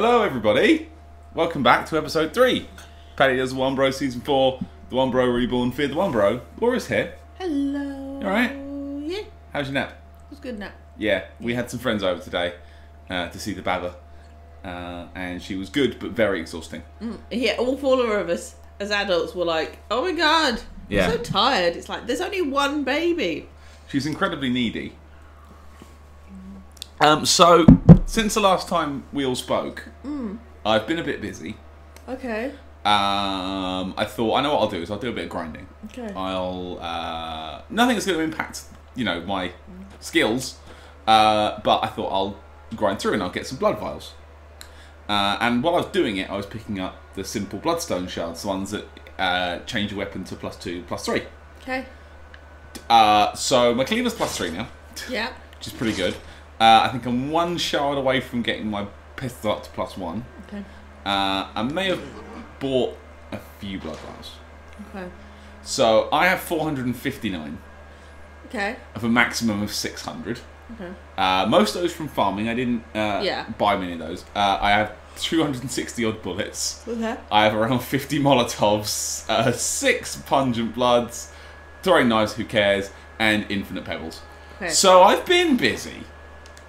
Hello, everybody. Welcome back to episode three. Paddy does the One Bro season four. The One Bro reborn. Fear the One Bro. Laura's here. Hello. You alright? Yeah, How's your nap? it was good nap. Yeah, we had some friends over today uh, to see the Baba, uh, and she was good but very exhausting. Yeah, all four of us as adults were like, "Oh my god, Yeah. I'm so tired." It's like there's only one baby. She's incredibly needy. Um, so since the last time we all spoke, I've been a bit busy. Okay. Um, I thought I know what I'll do is I'll do a bit of grinding. Okay. I'll uh, nothing that's going to impact you know my skills, uh, but I thought I'll grind through and I'll get some blood vials. Uh, and while I was doing it, I was picking up the simple bloodstone shards, the ones that uh, change your weapon to plus two, plus three. Okay. Uh, so my cleaver's plus three now, Yeah. which is pretty good. Uh, I think I'm one shard away from getting my pistol up to plus one. Okay. Uh, I may have bought a few blood vials. Okay. So I have 459 Okay. of a maximum of 600. Okay. Uh, most of those from farming. I didn't uh, Yeah. buy many of those. Uh, I have 260 odd bullets. Okay. I have around 50 Molotovs, uh, six pungent bloods, throwing knives, who cares, and infinite pebbles. Okay. So I've been busy.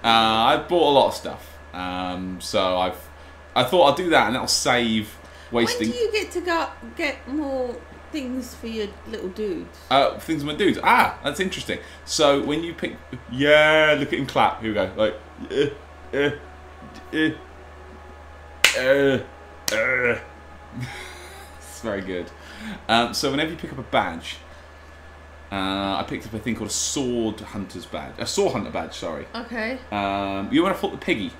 Uh, I've bought a lot of stuff. Um, so I've, I thought I'll do that, and that'll save when wasting do you get to go get more things for your little dudes? uh, things with my dudes. Ah, that's interesting. So when you pick, yeah, look at him clap. Here we go. Like, uh, uh, uh, uh, uh. it's very good. Um, so whenever you pick up a badge, uh, I picked up a thing called a sword hunter's badge, a sword hunter badge. Sorry. Okay. Um, you want to fought the piggy?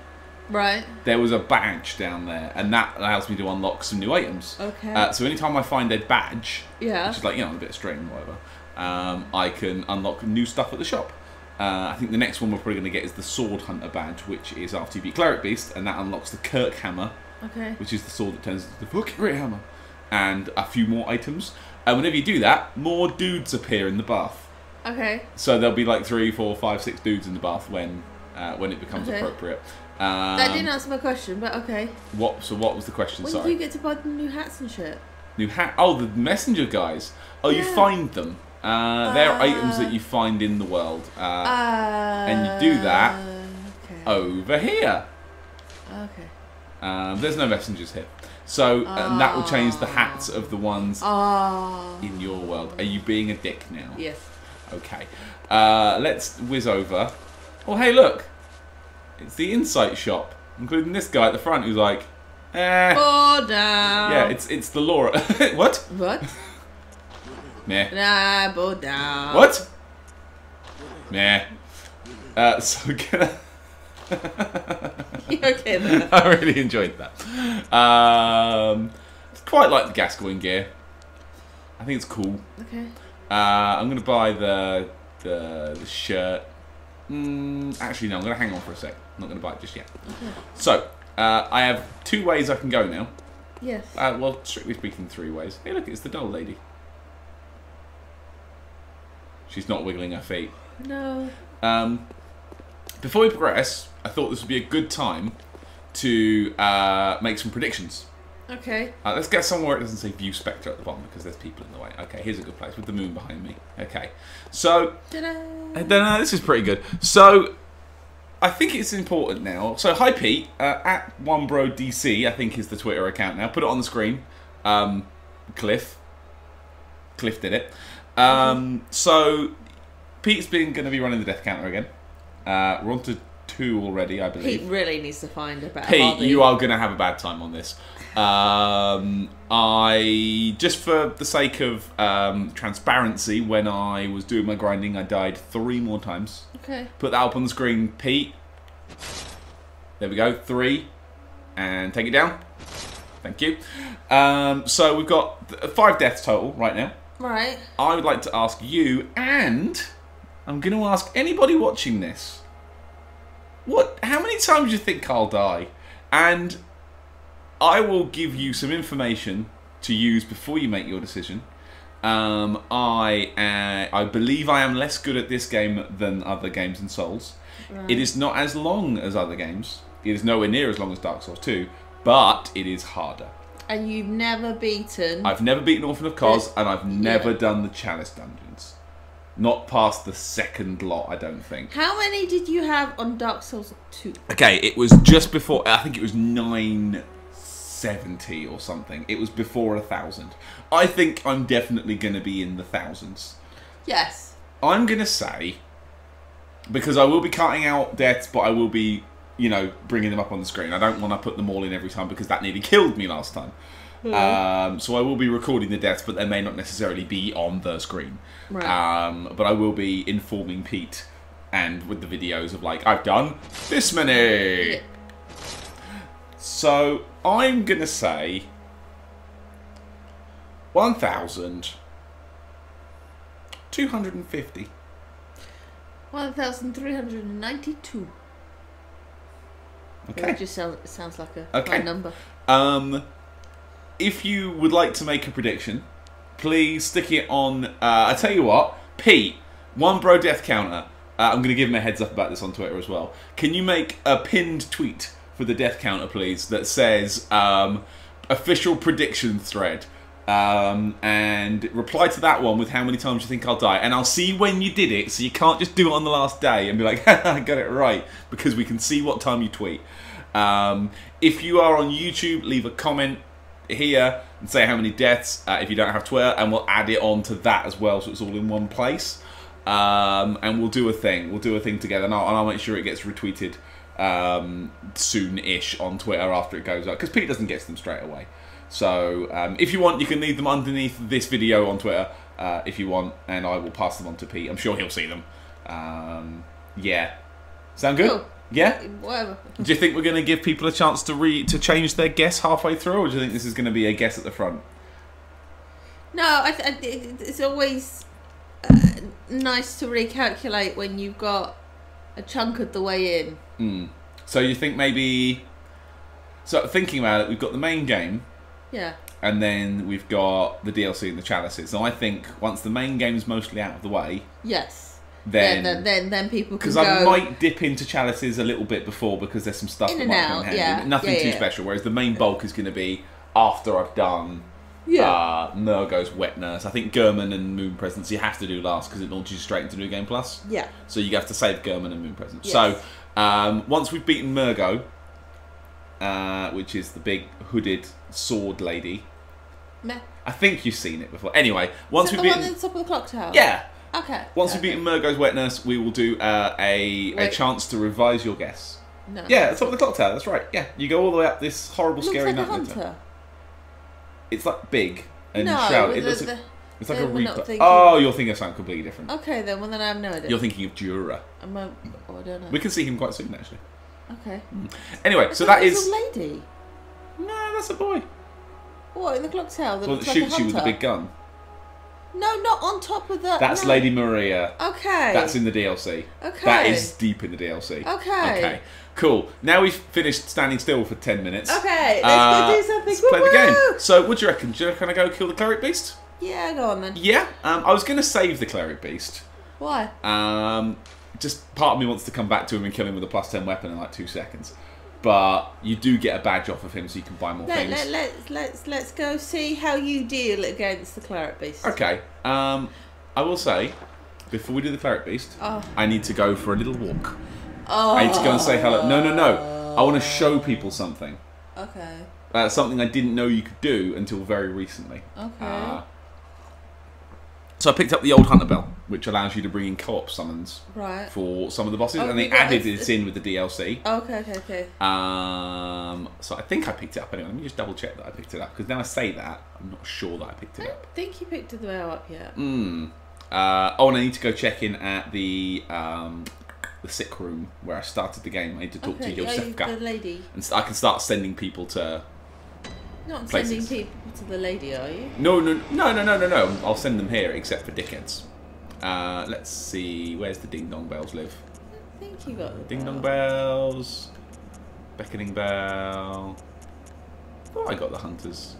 Right. There was a badge down there, and that allows me to unlock some new items. Okay. Uh, so anytime I find a badge, yeah. which is like you know a bit of string or whatever, um, I can unlock new stuff at the shop. Uh, I think the next one we're probably going to get is the Sword Hunter badge, which is after you beat Cleric Beast, and that unlocks the Kirkhammer, Okay. which is the sword that turns into the fucking great hammer, and a few more items. And whenever you do that, more dudes appear in the bath. Okay. So there'll be like three, four, five, six dudes in the bath when uh, when it becomes Okay. appropriate. Um, that didn't answer my question, but okay. What? So what was the question? When Sorry. do you get to buy the new hats and shit? New hat. Oh, the messenger guys. Oh, you find them. Uh, they're Uh, items that you find in the world. Uh, Uh, and you do that- Okay. over here. Okay. Um, there's no messengers here. So and that will change the hats of the ones Ah. in your world. Are you being a dick now? Yes. Okay. Uh, let's whiz over. Oh, hey, look. It's the Insight shop, including this guy at the front who's like, eh. Fall down. Yeah, it's it's the Laura. what? What? Meh. Nah, bow down. What? Meh. Uh, so can I... okay then. I really enjoyed that. Um, quite like the Gascoigne gear. I think it's cool. Okay. Uh, I'm gonna buy the the, the shirt. Mm, actually, no. I'm gonna hang on for a sec. I'm not gonna buy it just yet. Okay. So uh, I have two ways I can go now. Yes. Uh, well, strictly speaking, three ways. Hey, look, it's the doll lady. She's not wiggling her feet. no. Um, before we progress, I thought this would be a good time to uh, make some predictions. Okay. Uh, let's get somewhere it doesn't say view spectre at the bottom because there's people in the way. Okay, here's a good place with the moon behind me. Okay, so Ta-da. this is pretty good. So I think it's important now. So hi Pete uh, at one bro DC I think is the Twitter account now. Put it on the screen. Um, Cliff. Cliff did it. Um, so Pete's been going to be running the death counter again. Uh, we're on to two already, I believe. Pete really needs to find a better Pete, hobby. you are going to have a bad time on this. Um, I just for the sake of um, transparency, when I was doing my grinding, I died three more times. Okay. Put that up on the screen, Pete. There we go, three, and take it down. Thank you. Um, so we've got five deaths total right now. Right. I would like to ask you, and I'm going to ask anybody watching this, what? How many times do you think I'll die? And I will give you some information to use before you make your decision. Um, I uh, I believe I am less good at this game than other games in Souls. It is not as long as other games. It is nowhere near as long as Dark Souls 2, but it is harder. And you've never beaten. I've never beaten Orphan of Kos, and I've never Yeah. done the Chalice dungeons. Not past the second lot, I don't think. How many did you have on Dark Souls 2? Okay, it was just before. I think it was nine seventy or something. It was before a thousand. I think I'm definitely going to be in the thousands. Yes. I'm going to say because I will be cutting out deaths, but I will be, you know, bringing them up on the screen. I don't want to put them all in every time because that nearly killed me last time. Um, so I will be recording the deaths, but they may not necessarily be on the screen. Right. Um, but I will be informing Pete and with the videos of like I've done this many. Yeah. So I'm gonna say one thousand two hundred and fifty. 1,392. Okay. It just sounds, sounds like a Okay. high number. Um, if you would like to make a prediction, please stick it on. Uh, I tell you what, Pete, one bro death counter. Uh, I'm going to give him a heads up about this on Twitter as well. Can you make a pinned tweet for the death counter, please, that says um, official prediction thread? Um, and reply to that one with how many times you think I'll die, and I'll see when you did it. So you can't just do it on the last day and be like, "I got it right," because we can see what time you tweet. Um, if you are on YouTube, leave a comment here and say how many deaths uh, if you don't have Twitter, and we'll add it on to that as well, so it's all in one place. Um, and we'll do a thing. We'll do a thing together, and I'll, and I'll make sure it gets retweeted um, soon-ish on Twitter after it goes up, because Pete doesn't get them straight away. So um, if you want, you can leave them underneath this video on Twitter uh, if you want, and I will pass them on to Pete. I'm sure he'll see them. Um, yeah. Sound good? Cool. Yeah. Whatever. Do you think we're going to give people a chance to re- to change their guess halfway through, or do you think this is going to be a guess at the front? No, I th- I th- it's always uh, nice to recalculate when you've got a chunk of the way in. Hmm. So you think maybe? So thinking about it, we've got the main game, Yeah. and then we've got the DLC and the chalices. And I think once the main game's mostly out of the way, Yes. Then then then, then people because. I might dip into chalices a little bit before because there's some stuff In that and might out, come in handy. yeah. Nothing Yeah, too yeah. special. Whereas the main bulk is going to be after I've done yeah. uh, Mergo's Wet Nurse. I think Gehrman and Moon Presence you have to do last because it launches straight into New Game Plus. yeah. So you have to save Gehrman and Moon Presence. Yes. So um, once we've beaten Mergo, uh, which is the big hooded sword lady, Meh. I think you've seen it before. Anyway, once we've the one beaten, at the top of the clock tower? yeah, Okay. once we've beaten Mergo's Wet Nurse, we will do uh, a a Wait. chance to revise your guess. No. Yeah, it's top of the clock tower. That's right. Yeah, you go all the way up this horrible, Looks scary like a hunter. It's like big and no, shrouded. It the- looks the- like, it's like a we're not reaper. thinking- Oh, you're thinking of something completely different. Okay, then. Well, then I have no idea. You're thinking of Djura. I'm a, oh, I don't know. We can see him quite soon, actually. okay. Anyway, I so that is. a lady. No, that's a boy. What in the clock tower? That Well, looks like a shoots you with a hunter? big gun. No, not on top of that. That's no. Lady Maria. Okay. That's in the DLC. Okay. That is deep in the DLC. Okay. Okay. Cool. Now we've finished standing still for 10 minutes. Okay, let's Uh, go do something. Let's play the game. So, what do you reckon? Do you reckon I go kill the cleric beast? Yeah, go on then. Yeah. Um, I was going to save the cleric beast. Why? Um, just part of me wants to come back to him and kill him with a plus 10 weapon in like two seconds. But you do get a badge off of him so you can buy more Let, things. let, let's let's let's go see how you deal against the cleric beast. Okay. Um, I will say, before we do the cleric beast, Oh. I need to go for a little walk. Oh. I need to go and say hello. No, no, no. I want to show people something. Okay. Uh, something I didn't know you could do until very recently. Okay. Uh, so I picked up the old Hunter Bell, which allows you to bring in co-op summons right. for some of the bosses, Oh, and they got- added it's- this in with the DLC. Okay. Okay. Okay. Um, so I think I picked it up anyway. Let me just double check that I picked it up because now I say that I'm not sure that I picked I it up. don't think you picked the way up yet. Hmm. Uh, oh, and I need to go check in at the um, the sick room where I started the game. I need to talk okay. to Iosefka, the lady. and I can start sending people to. Not Places. sending people to the lady, are you? No, no, no, no, no, no, no. I'll send them here, except for dickheads. Uh, let's see. Where's the ding dong bells live? I think you got the Ding dong bells. Beckoning bell. Oh, I got the hunters.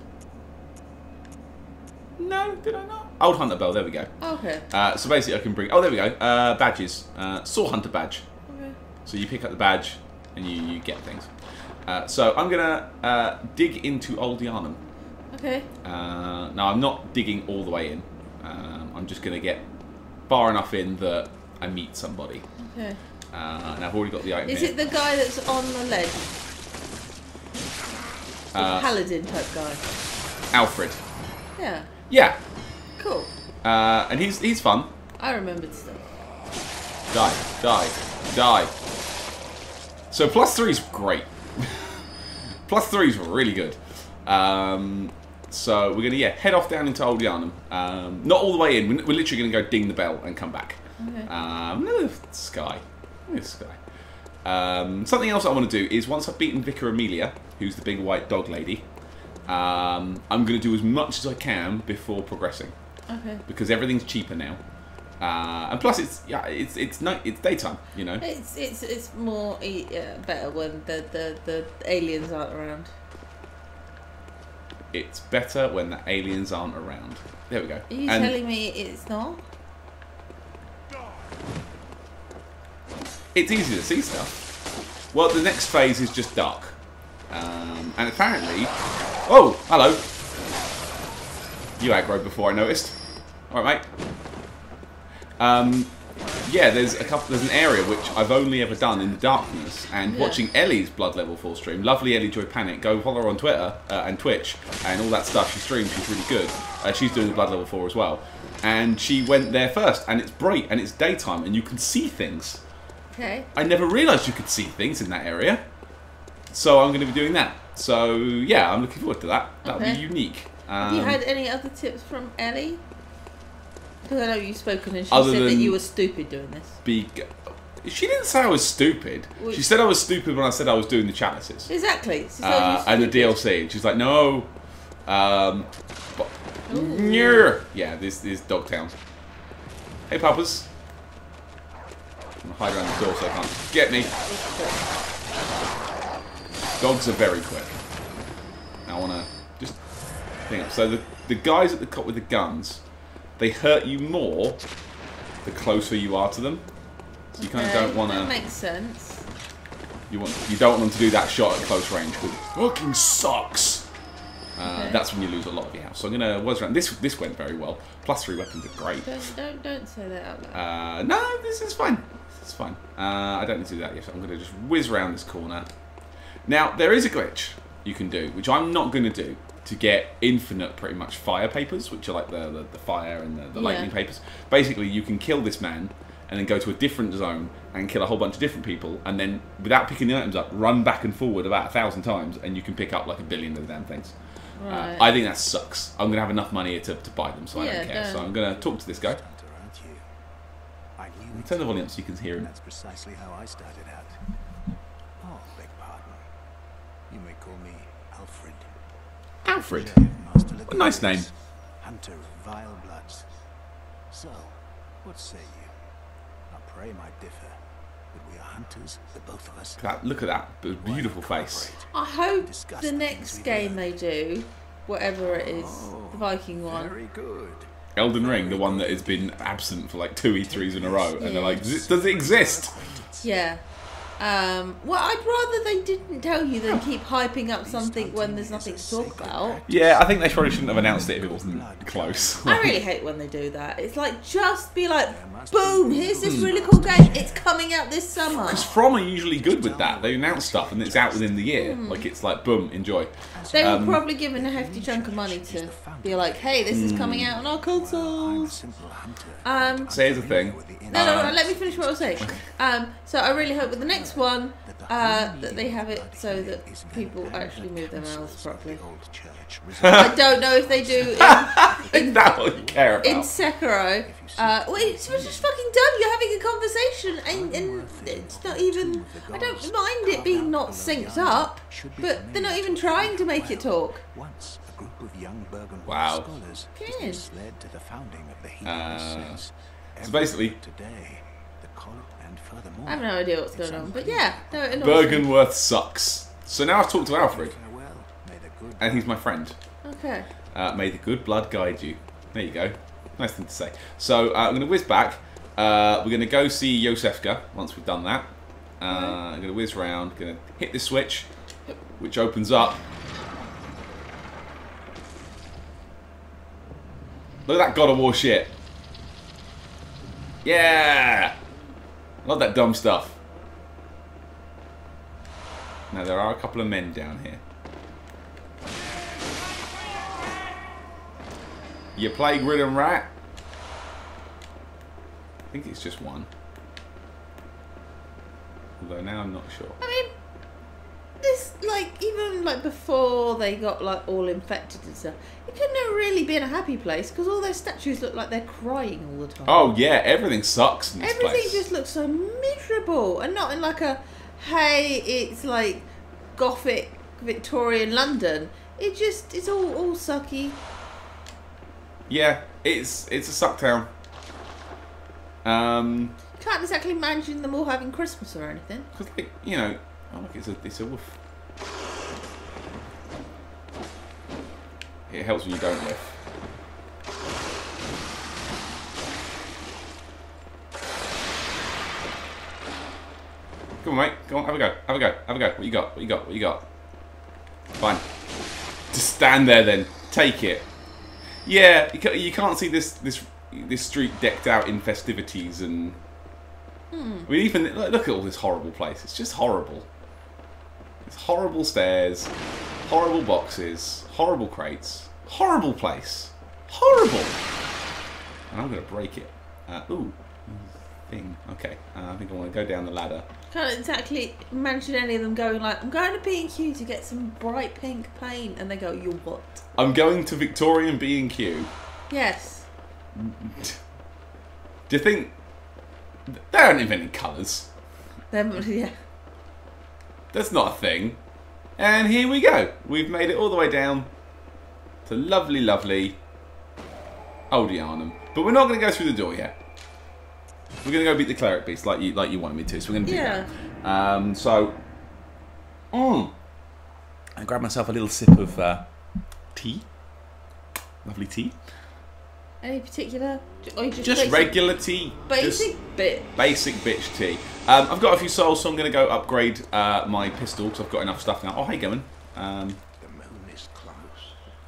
No, did I not? Old hunter bell. There we go. Okay. Uh, so basically, I can bring. Oh, there we go. Uh, badges. Uh, saw hunter badge. Okay. So you pick up the badge, and you, you get things. Uh, so I'm gonna uh, dig into Old Yharnam. Okay. Uh, now I'm not digging all the way in. Um, I'm just gonna get far enough in that I meet somebody. Okay. Uh, and I've already got the item Is here. it the guy that's on the ledge? The Uh, paladin type guy. Alfred. Yeah. Yeah, Cool. uh, and he's he's fun. I remembered stuff. Die, die, die. So plus three is great. Plus three is really good. Um, so we're gonna yeah head off down into Old Yharnam. Um, not all the way in. We're, we're literally gonna go ding the bell and come back. Okay. Um, look at the sky. The sky. Um, something else I want to do is once I've beaten Vicar Amelia, who's the big white dog lady, um, I'm going to do as much as I can before progressing Okay. because everything's cheaper now. Uh, and plus, it's yeah, it's it's night, it's daytime, you know. It's it's it's more uh, better when the, the the aliens aren't around. It's better when the aliens aren't around. There we go. Are you And telling me it's not? it's easy to see stuff. Well, the next phase is just dark, um, and apparently, oh, hello. You aggroed before I noticed. All right, mate. Um, yeah, there's a couple. There's an area which I've only ever done in the darkness, and Yeah. watching Ellie's Blood Level Four stream. Lovely Ellie Joy Panic. Go follow her on Twitter uh, and Twitch and all that stuff. She streams. She's really good. Uh, she's doing the Blood Level Four as well, and she went there first. And it's bright and it's daytime, and you can see things. Okay. I never realised you could see things in that area. So I'm going to be doing that. So yeah, I'm looking forward to that. That'll Okay. be unique. Have you Um, had any other tips from Ellie? Because I know you've spoken and she Other said that than- you were stupid doing this. be. She didn't say I was stupid. Well- She said I was stupid when I said I was doing the chalices. Exactly. She Uh, you and the stupid. DLC. And she's like, no. Um, but, Ooh. Nyeh. yeah, this is Dogtown. Hey, Papas. I'm hide around the door so I can't get me. Dogs are very quick. I want to just think up. So the, the guys at the cop with the guns, they hurt you more the closer you are to them. So you kind of don't want to. That makes sense. You want you don't want them to do that shot at close range because fucking sucks. Uh, Okay. That's when you lose a lot of your health. So I'm gonna was around. This this went very well. Plus three weapons are great. Don't don't don't say that out loud. Uh, no, this is fine. This is fine. Uh, I don't need to do that yet. So I'm gonna just whiz around this corner. Now there is a glitch you can do, which I'm not gonna do to get infinite, pretty much fire papers, which are like the the, the fire and the, the Yeah. lightning papers. Basically, you can kill this man and then go to a different zone and kill a whole bunch of different people, and then without picking the items up, run back and forward about a thousand times, and you can pick up like a billion of the damn things. right. Uh, I think that sucks. I'm gonna have enough money to, to buy them, so I don't care. So. I'm gonna talk to this guy. Hunter, aren't you? I knew Turn the volume up so you can hear And him. that's precisely how I started out. Oh, beg pardon. You may call me Alfred. Alfred. Jay A nice name. Hunter of vile bloods. So, what say you? Our prey might differ, but we are hunters, the both of us. That, look at that beautiful face. I hope the the next game they do, whatever it is, Oh, the Viking one. Very good. Elden Ring, the one that has been absent for like two E3s in a row, and they're like, does it exist? Yeah. Um, well, I'd rather they didn't tell you than keep hyping up something when there's nothing to talk about. Yeah, I think they probably shouldn't have announced it if it wasn't close. I really hate when they do that. It's like just be like, boom, here's this really cool game. It's coming out this summer. Because From are usually good with that. They announce stuff and it's out within the year. Hmm. Like it's like, boom, enjoy. They were Um, probably given a hefty chunk of money to be like, hey, this is coming out on our I'm consoles. simple hunter. Um, So here's the thing. No, no, no, let me finish what I was saying. Um, so I really hope with the next one uh, that they have it so that people actually move their mouths properly. I don't know if they do in, Is that what you care about? in Sekiro. Uh, well, it's just fucking dumb. You're having a conversation and, and it's not even. I don't mind it being not synced up, but they're not even trying to make it talk. Once a group of young Bergen Wow. scholars led to the founding of the Heathen Uh, so basically- today, the col- and furthermore, I have no idea what's going on, but yeah, no, it me. Byrgenwerth sucks. So now I've talked to Alfred, Farewell. May the good and he's my friend. Okay. Uh, may the good blood guide you. There you go. Nice thing to say. So uh, I'm going to whiz back. Uh, we're going to go see Iosefka once we've done that. Uh, I'm gonna whiz round. Gonna hit this switch, which opens up. Look at that God of War shit. Yeah! Love that dumb stuff. Now there are a couple of men down here. You play Grid Rat? I think it's just one. Although now I'm not sure. This like even like before they got like all infected and stuff, it couldn't have really been a happy place because all those statues look like they're crying all the time. Oh yeah, everything sucks in Everything place. just looks so miserable, and not in like a hey, it's like gothic Victorian London. It just it's all all sucky. Yeah, it's it's a suck town. Um, Can't exactly imagine them all having Christmas or anything. cause like you know, oh look, it's a it's a wolf. It helps when you don't whiff. Come on, mate. Come on, have a go. Have a go. Have a go. What you got? What you got? What you got? Fine. Just stand there then. Take it. Yeah, you can't see this this this street decked out in festivities and. Hmm. We even look look at all this horrible place. It's just horrible. It's horrible stairs, horrible boxes, horrible crates, horrible place, horrible. And I'm gonna break it. Uh, ooh, thing. Okay, uh, I think I want to go down the ladder. Can't exactly imagine any of them going like, I'm going to B and Q to get some bright pink paint, and they go, you what? I'm going to Victorian B and Q. Yes. Do you think they don't have any colours? Them, yeah. That's not a thing. And here we go. We've made it all the way down to lovely, lovely Aldianum. But we're not going to go through the door yet. We're going to go beat the cleric beast like you like you wanted me to. So we're going to do Yeah. that. Um, so, mm, I grabbed myself a little sip of uh, tea. Lovely tea. Any particular? Or you just, Just basic, regular tea. basic Just bit. basic bitch tea. Um, I've got a few souls, so I'm going to go upgrade uh, my pistol because I've got enough stuff now. Oh, hey, going. Um, The moon is close.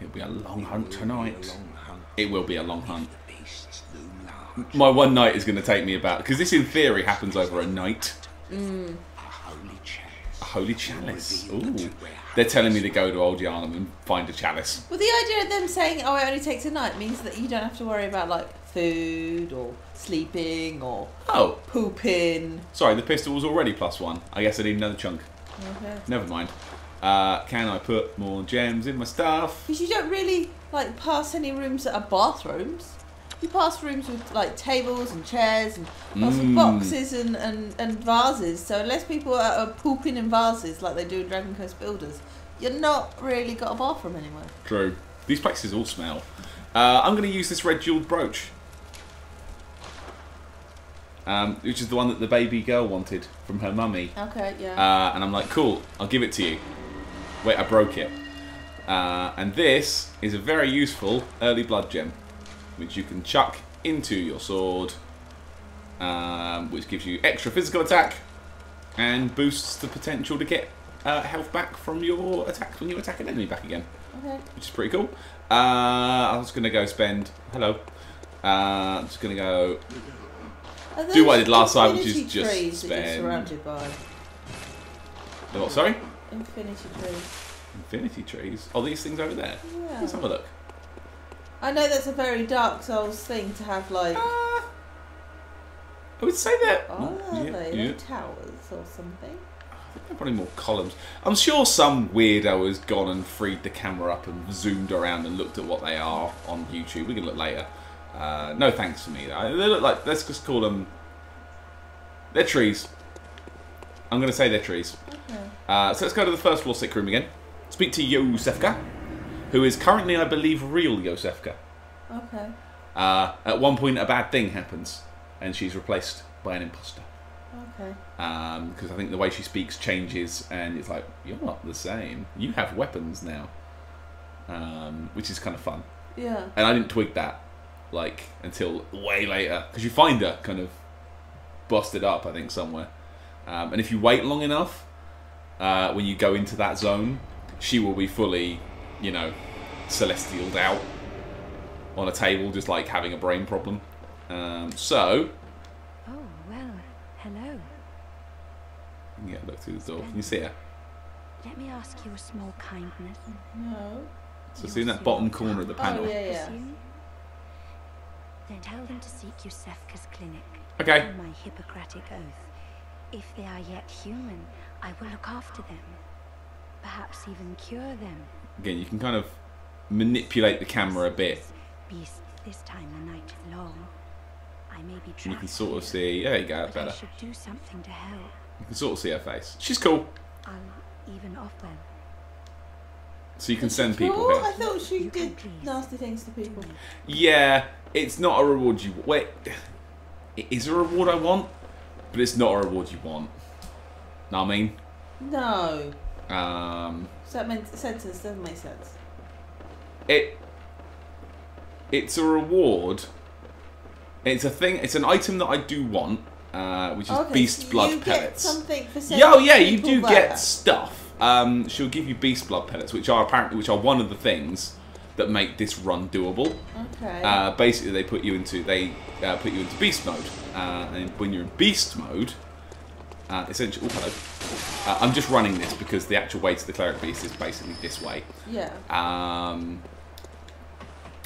it'll be a long hunt It will be a tonight. long hunt. It will be a long hunt. The beasts loom large. My one night is going to take me about because this, in theory, happens over a night. A holy chalice. A holy chalice. Ooh, they're telling me to go to Old Yharnam and find a chalice. Well, the idea of them saying, "Oh, it only takes a night," means that you don't have to worry about like food or sleeping or Oh, pooping. sorry, the pistol was already plus one. I guess I need another chunk. Okay. Never mind. Uh, can I put more gems in my stuff? Because you don't really like pass any rooms that are bathrooms. You pass rooms with like tables and chairs and lots of Mm. boxes and, and, and vases. So unless people are, are pooping in vases like they do in Dragon Quest Builders, you're not really got a bathroom anywhere. True. These places all smell. Uh, I'm going to use this red jeweled brooch. Um, which is the one that the baby girl wanted from her mummy. Okay, yeah. Uh, and I'm like, cool, I'll give it to you. Wait, I broke it. Uh, and this is a very useful early blood gem, which you can chuck into your sword, um, which gives you extra physical attack and boosts the potential to get uh, health back from your attack when you attack an enemy back again, okay. which is pretty cool. Uh, I was going to go spend. Hello. Uh, I'm just going to go. Do what I did last time, which is just trees that you're spend- What, sorry? infinity trees. Infinity trees. Oh, these things over there. Yeah. Let's have a look. I know that's a very Dark Souls thing to have like. Uh, I would say that. Oh, yeah, they? yeah. Like towers or something? They're probably more columns. I'm sure some weirdo has gone and freed the camera up and zoomed around and looked at what they are on YouTube. We can look later. Uh, no thanks to me. though. They look like let's just call them. They're trees. I'm going to say they're trees. Okay. Uh, so let's go to the first floor sick room again. Speak to you, Iosefka, who is currently, I believe, real Iosefka. Okay. Uh, at one point, a bad thing happens, and she's replaced by an imposter. Okay. because I think the way she speaks changes, and it's like you're not the same. You have weapons now, um, which is kind of fun. Yeah. And I didn't twig that like until way later because you find her kind of busted up, I think somewhere. Um, and if you wait long enough, uh, when you go into that zone, she will be fully, you know, celestialed out on a table, just like having a brain problem. Um, so, Oh, well, hello. yeah, look through the door. Can you see her? Let me ask you a small kindness. No. So, see in that bottom corner of the panel. Oh, yeah, yeah. Then tell them to seek Iosefka's clinic. Okay. On my Hippocratic oath. If they are yet human, I will look after them. Perhaps even cure them. Again, you can kind of manipulate the camera a bit. Beast, this time the night is long. I may be. And you can sort of here, see. There you go, but I better. should do something to help. You can sort of see her face. She's cool. I'll even offer. So you can send people Oh, here. I thought she You did nasty things to people. Yeah, it's not a reward you wait. It is a reward I want, but it's not a reward you want. Know what I mean? No. Um, So that meant sentence doesn't make sense. it it's a reward. It's a thing. It's an item that I do want, uh, which is okay, beast so blood pellets. Something for Yeah, oh yeah, you do there. get stuff. Um, she'll give you beast blood pellets, which are apparently which are one of the things that make this run doable. Okay. Uh, basically, they put you into they uh, put you into beast mode, uh, and when you're in beast mode, uh, essentially, oh hello. Uh, I'm just running this because the actual way to the cleric beast is basically this way. yeah. Um,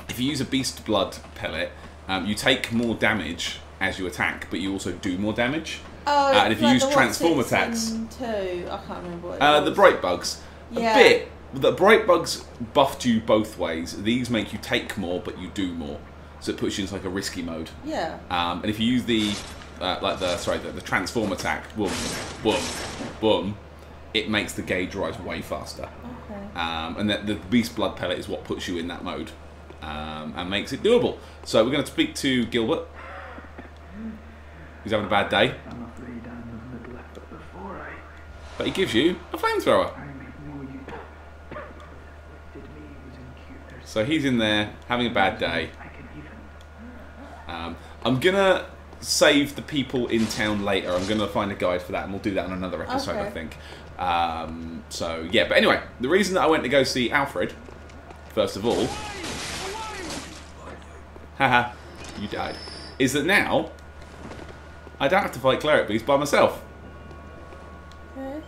if you use a beast blood pellet, um, you take more damage as you attack, but you also do more damage. Oh, uh, and if you use transform attacks- two, I can't remember what. It Uh, the bright bugs, Yeah. a bit. The bright bugs buffed you both ways. These make you take more, but you do more, so it puts you into like a risky mode. Yeah. Um, and if you use the uh, like the sorry the, the transform attack, boom, boom, boom, it makes the gauge rise way faster. Okay. Um, and that the beast blood pellet is what puts you in that mode um, and makes it doable. So we're going to speak to Gilbert. He's having a bad day, I'm afraid I'm of little effort before I, but he gives you a flamethrower. I know you. Did me using cuters. So he's in there having a bad day. I can even. Um, I'm gonna save the people in town later. I'm gonna find a guide for that, and we'll do that on another episode, I think. Um, so yeah, but anyway, the reason that I went to go see Alfred, first of all, haha, you died, is that now I don't have to fight cleric beast by myself. Okay.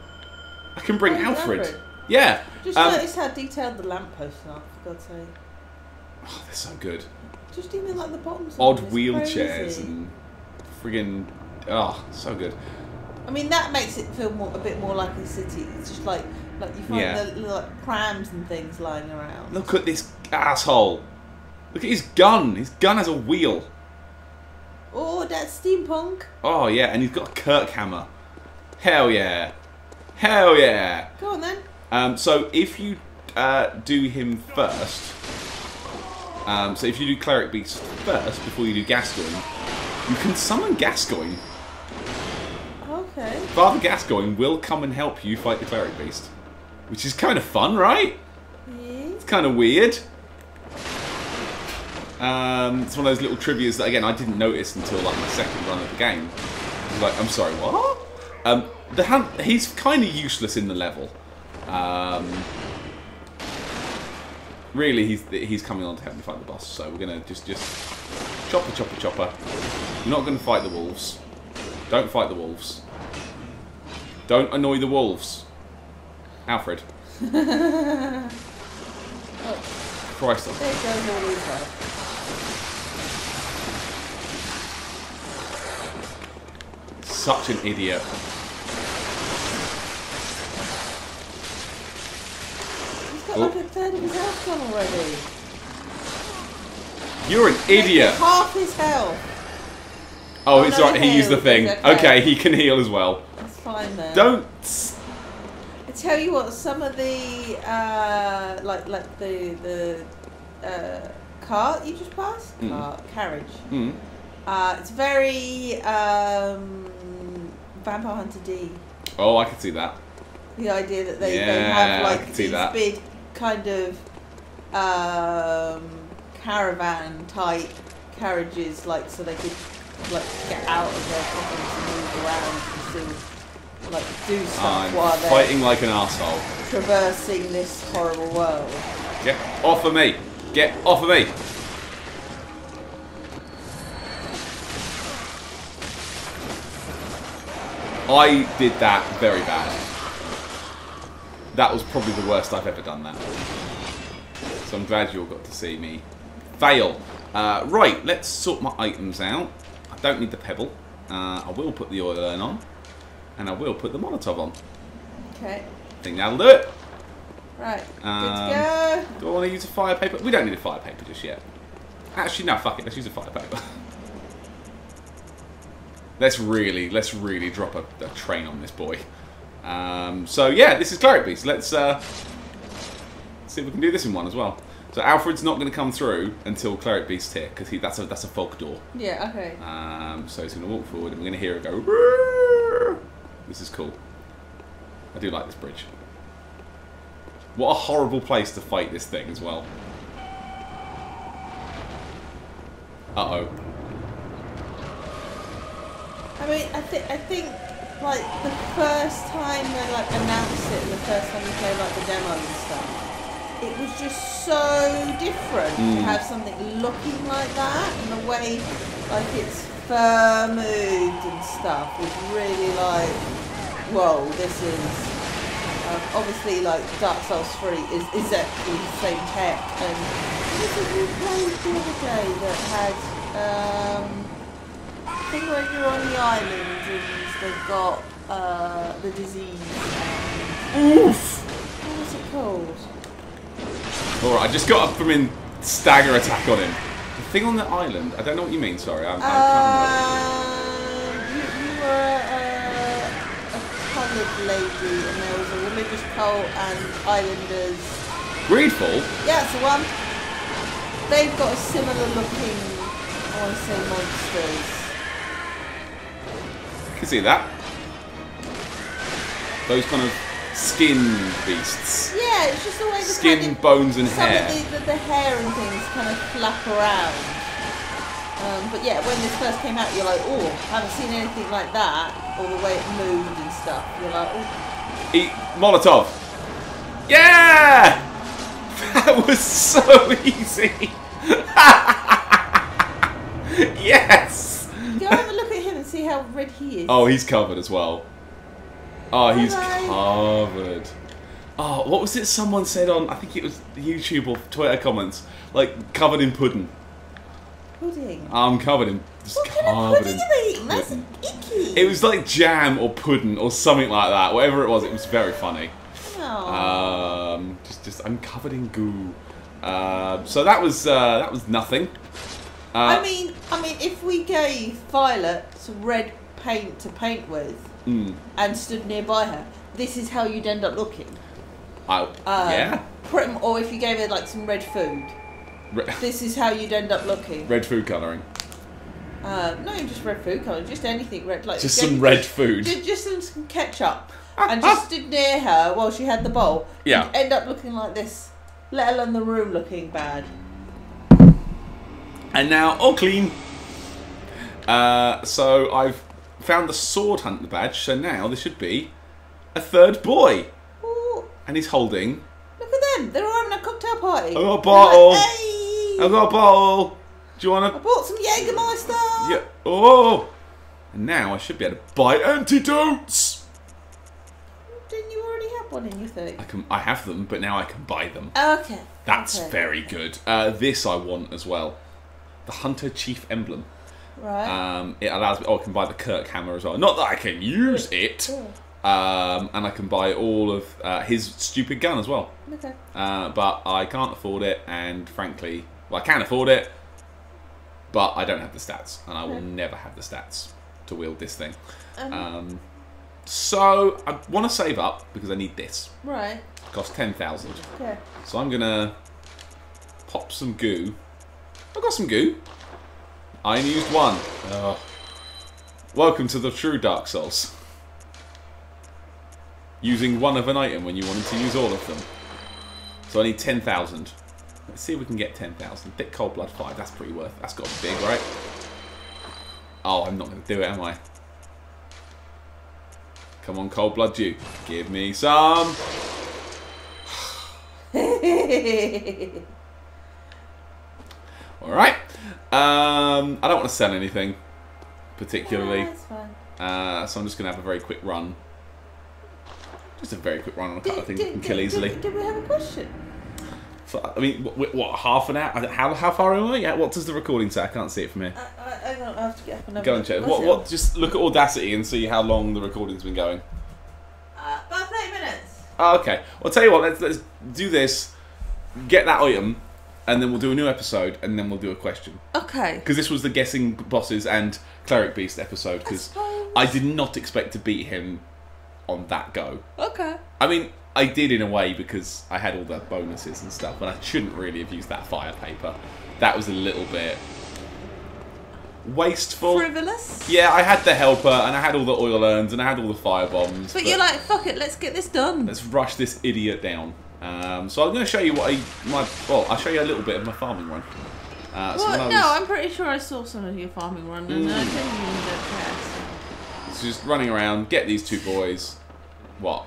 I can bring Oh, Alfred. Alfred. Yeah, Just um, notice how detailed the lampposts are. For God's sake. oh, they're so good. Just even like the bottoms. Odd wheelchairs crazy. and friggin' oh, so good. I mean, that makes it feel more a bit more like a city. It's just like like you find Yeah. the little like, prams and things lying around. Look at this asshole. Look at his gun. His gun has a wheel. Oh, that's steampunk. Oh yeah, and he's got a Kirkhammer. Hell yeah. Hell yeah. Go on then. Um, so if you uh, do him first, um, so if you do cleric beast first before you do Gascoigne, you can summon Gascoigne. Okay. Father Gascoigne will come and help you fight the cleric beast, which is kind of fun, right? Yeah. It's kind of weird. Um, it's one of those little trivia's that again I didn't notice until like my second run of the game. I was like, I'm sorry, what? Um, the hunt, he's kind of useless in the level. Um, really, he's he's coming on to help me fight the boss. So we're gonna just just chopper, chopper, chopper. You're not gonna fight the wolves. Don't fight the wolves. Don't annoy the wolves. Alfred. Christ, There goes all these out. such an idiot. He's got Oh. like a third of his health gone already. You're an idiot. Half his health. Oh, Oh, it's no, right. He used the thing. Okay. Okay, he can heal as well. That's fine then. Don't. I tell you what, some of the uh, like like the the uh, cart you just passed, Mm. cart carriage. Mm. Uh, it's very um, Vampire Hunter D. Oh, I can see that. The idea that they, they have like these that. big kind of um, caravan type carriages, like so they could like get out of their coffins and move around and still like do stuff I'm while they're fighting like an asshole. traversing this horrible world. Get off of me! Get off of me! I did that very bad. That was probably the worst I've ever done that. So I'm glad you all got to see me fail. Uh, right, let's sort my items out. I don't need the pebble. Uh, I will put the oil urn on. And I will put the Molotov on. Okay, I think that'll do it. right, Um, good to go. Do I want to use a fire paper? We don't need a fire paper just yet. Actually, no, fuck it. Let's use a fire paper. let's really, let's really drop a, a train on this boy. Um, so yeah, this is Cleric Beast. Let's uh, see if we can do this in one as well. So Alfred's not going to come through until Cleric Beast's here because that's a that's a fog door. Yeah, okay. Um, so he's going to walk forward and we're going to hear it go. "Roar." This is cool. I do like this bridge. What a horrible place to fight this thing as well. Uh oh. I mean, I think I think like the first time they like announced it, and the first time we played like the demo and stuff, it was just so different to have something looking like that, and the way like it's fur moved and stuff was really like, whoa, this is. Um, obviously, like Dark Souls 3 is is actually the same tech, and we played the other day that had um, thing where you're on the island and they've got uh, the disease. Oof! What was it called? Alright, I just got up from in stagger attack on him. The thing on the island, I don't know what you mean, sorry. I, I can't remember. Um, you, you were a, a coloured lady and there was a religious cult and islanders. Greedfall? Yeah, it's the one. They've got a similar looking, I want to say monsters. I can see that. Those kind of skin beasts. Yeah, it's just the way the Skin, kind of, bones, and hair. the, the, the hair and things kind of flap around. Um, but yeah, when this first came out, you're like, oh, I haven't seen anything like that, or the way it moved and stuff. You're like, oh, Eat Molotov. Yeah! That was so easy. yes. go have a look at him and see how red he is. Oh, he's covered as well. Oh, he's Hello. covered. Oh, what was it someone said on, I think it was YouTube or Twitter comments, like covered in pudding. pudding. I'm covered in, just What kind of covered pudding in are they eating? That's icky. It was like jam or pudding or something like that. Whatever it was, it was very funny. Oh. Um, just, just I'm covered in goo. Uh, so that was uh, that was nothing. Uh, I mean, I mean, if we gave Violet some red paint to paint with mm, and stood nearby her, this is how you'd end up looking. I, Um, yeah, pretty or if you gave her like some red food, Re- this is how you'd end up looking. red food colouring. Uh, not even just red food colour, just anything red. Like Just some red food. Just, just some, some ketchup, and just stood near her while she had the bowl. Yeah. You'd end up looking like this. Let alone the room looking bad. And now all clean. Uh, so I've found the sword hunt badge. So now there should be a third boy, Ooh, and he's holding. look at them! They're all having a cocktail party. I got a bottle. Like, hey, I've got a bottle. Do you want to? I bought some Jägermeister. Yeah. Oh. And now I should be able to buy antidotes. Didn't you already have one in your thing? I can. I have them, but now I can buy them. Okay. That's okay. very good. Uh, this I want as well. The Hunter Chief Emblem. Right. Um, it allows me. Oh, I can buy the Kirkhammer as well. Not that I can use it. Um, and I can buy all of uh, his stupid gun as well. okay. Uh, but I can't afford it, and frankly, well, I can afford it, but I don't have the stats, and I will Okay. never have the stats to wield this thing. Um, Um, so I want to save up because I need this. right. It costs ten thousand. Okay. So I'm gonna pop some goo. I've got some goo. I only used one. Ugh. Welcome to the true Dark Souls. Using one of an item when you wanted to use all of them. So I need 10,000. Let's see if we can get 10,000. Thick Cold Blood 5, that's pretty worth That's got to be big, right? Oh, I'm not going to do it, am I? Come on, cold blood you. Give me some. All right. Um, I don't want to sell anything particularly, Yeah, uh, so I'm just gonna have a very quick run. Just a very quick run on a couple of things we can kill easily. did, we have a question? I mean, what, what, half an hour? How, how far am I? Yeah, what does the recording say? I can't see it from here. I, I, I have to get up and Go and check. What, what? Just look at Audacity and see how long the recording's been going. Uh, about 30 minutes. Oh, okay. Well, I'll tell you what. Let's let's do this. Get that item, and then we'll do a new episode, and then we'll do a question. Okay. Because this was the guessing bosses and cleric beast episode. Because suppose. I did not expect to beat him on that go. Okay. I mean, I did in a way because I had all the bonuses and stuff, and I shouldn't really have used that fire paper. That was a little bit wasteful. Frivolous. Yeah, I had the helper, and I had all the oil urns, and I had all the fire bombs. But you're like, fuck it, let's get this done. let's rush this idiot down. Um, so I'm going to show you what I my well, I'll show you a little bit of my farming run. Uh, so Well, was- no, I'm pretty sure I saw some of your farming run, and Mm. I genuinely don't care. so just running around, get these two boys. What?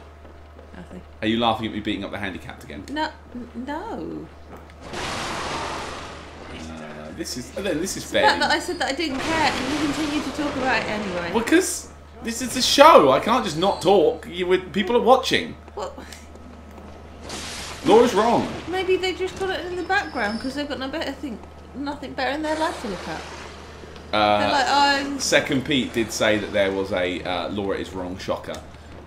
Nothing. Are you laughing at me beating up the handicapped again? No, no. Uh, this is then this is fair. that I said that I didn't care, and you continue to talk about it anyway. Because this is a show. I can't just not talk. You with people are watching. Well, Laura's wrong. maybe they just put it in the background because they've got no better thing, nothing better in their life to look at. Uh, like, oh, Second Pete did say that there was a uh, Laura is wrong shocker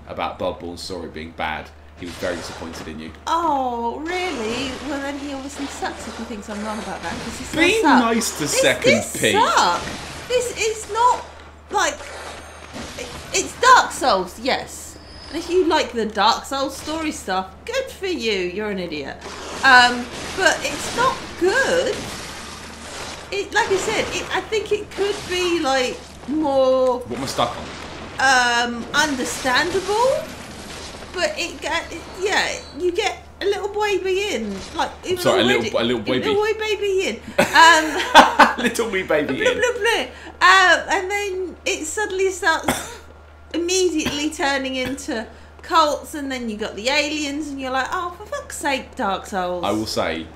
about Bloodborne's story being bad. He was very disappointed in you. oh, really? Well, then he obviously sucks if he thinks I'm wrong about that because he Be suck. nice to This, Second this Pete. suck. This is not like it's Dark Souls, yes. If you like the Dark Souls story stuff, good for you. You're an idiot. Um, but it's not good. It, like I said, it, I think it could be like more What am I stuck on? um, understandable, but it, yeah, you get a little baby in, like even Sorry, a little- a little baby. little baby in, um, Little wee baby blah in. blah blah, um, and then it suddenly starts immediately turning into cults, and then you got the aliens, and you're like, oh, for fuck's sake, Dark Souls. I will say,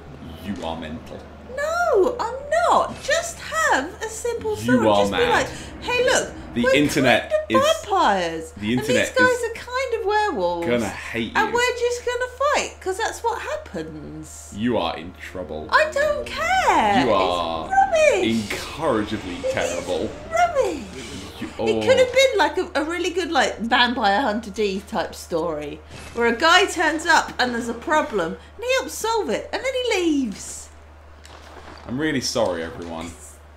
you are mental. No, I'm not. Just have a simple You story. are Just be like, hey, look, The we're internet kind of is- vampires. the internet and these guys are kind of werewolves. Gonna hate you, And we're just gonna fight because that's what happens. You are in trouble. I don't care. You are It's rubbish. incorrigibly terrible. rubbish. It could have been like a, a really good like Vampire Hunter D type story where a guy turns up and there's a problem and he helps solve it and then he leaves. I'm really sorry, everyone.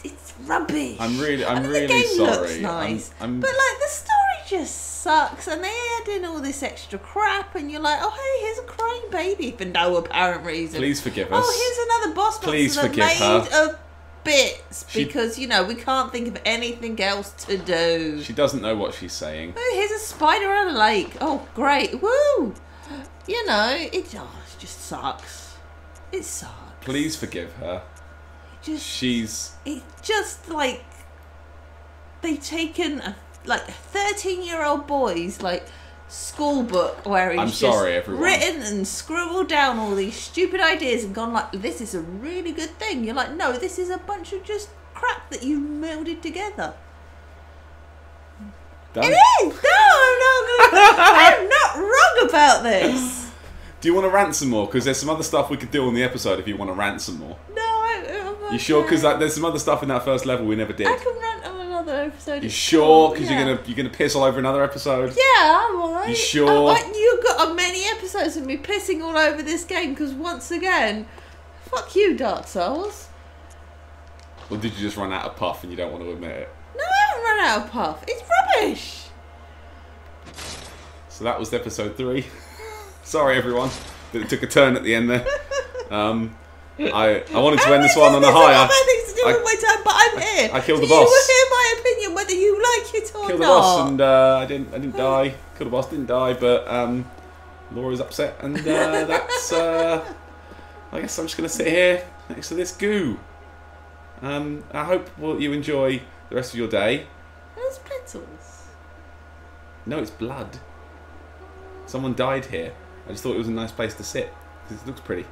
It's rubbish. I'm really- I'm I mean, really the game sorry. Looks nice, I'm- I'm- but like the story just sucks, and they add in all this extra crap, and you're like, oh hey, here's a crying baby for no apparent reason. Please forgive oh, us. Oh, here's another boss Please monster forgive made her. Bits She- because you know we can't think of anything else to do. She doesn't know what she's saying. Oh, here's a spider on a lake. Oh, great. Woo! You know, it, oh, it just sucks. It sucks. Please forgive her. Just, She's it just like they've taken a, like 13 year old boy's like school book where he's I'm just sorry, everyone. written and scribbled down all these stupid ideas and gone like this is a really good thing you're like no this is a bunch of just crap that you melded together it is no i'm not gonna i'm not wrong about this Do you want to rant some more? Because there's some other stuff we could do on the episode if you want to rant some more. no I, I'm You sure? Because okay. there's some other stuff in that first level we never did. i can rant on another episode You sure? Because yeah. you're gonna you're gonna piss all over another episode. Yeah, I'm alright. You sure? You've got many episodes of me pissing all over this game because once again, fuck you, Dark Souls. Or did you just run out of puff and you don't want to admit it? No, I haven't run out of puff. It's rubbish. So that was episode three. Sorry, everyone, that it took a turn at the end there. Um, I I wanted to end this one on a higher. Got nothing to do I- my time, but I'm here. I killed the boss. You will hear my opinion whether you like it or Killed the boss and uh, I didn't I didn't die. Killed the boss, didn't die, but um, Laura's upset and uh, that's. Uh, I guess I'm just gonna sit here next to this goo. Um, I hope well, you enjoy the rest of your day. Those pencils. No, it's blood. Someone died here. I just thought it was a nice place to sit because it looks pretty.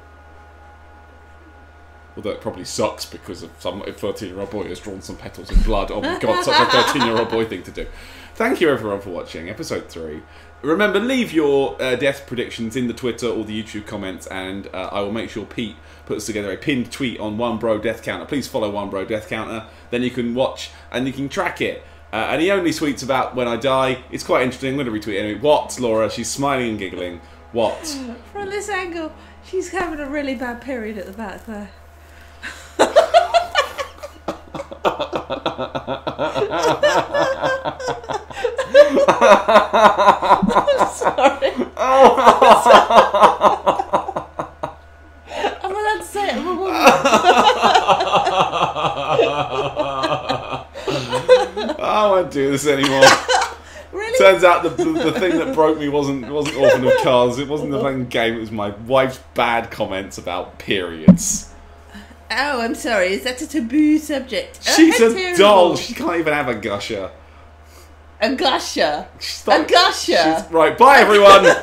Although it probably sucks because of some 13 year old boy has drawn some petals of blood. Oh my god, such a 13 year old boy thing to do. Thank you everyone for watching episode 3. Remember, leave your uh, death predictions in the Twitter or the YouTube comments, and uh, I will make sure Pete puts together a pinned tweet on One Bro Death Counter. Please follow One Bro Death Counter, then you can watch and you can track it. Uh, and he only tweets about when I die. It's quite interesting. I'm going to retweet anyway. What, Laura? She's smiling and giggling. What? From this angle, she's having a really bad period at the back there. Sorry. I'm allowed to say it. I'm a woman. I won't do this anymore. Really? Turns out the, the, the thing that broke me wasn't wasn't Orphan of Kos. It wasn't the uh-huh. fucking game. It was my wife's bad comments about periods. Oh, I'm sorry. Is that a taboo subject? Oh, She's how a doll. She can't even have a gusher. A gusher. Stop. A gusher. She's- right. Bye, everyone.